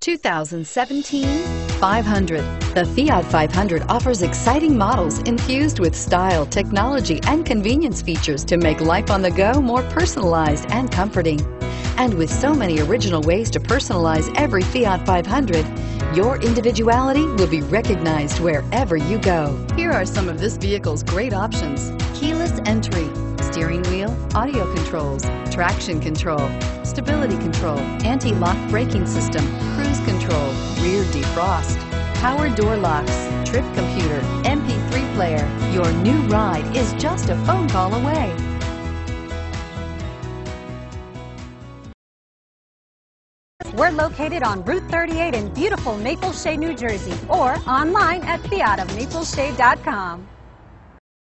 2017 500. The Fiat 500 offers exciting models infused with style, technology, and convenience features to make life on the go more personalized and comforting. And with so many original ways to personalize every Fiat 500, your individuality will be recognized wherever you go. Here are some of this vehicle's great options. Keyless entry, steering wheel, audio controls, traction control, stability control, anti-lock braking system, cruise control, rear defrost, power door locks, trip computer, MP3 player. Your new ride is just a phone call away. We're located on Route 38 in beautiful Maple Shade, New Jersey, or online at fiatofmapleshade.com.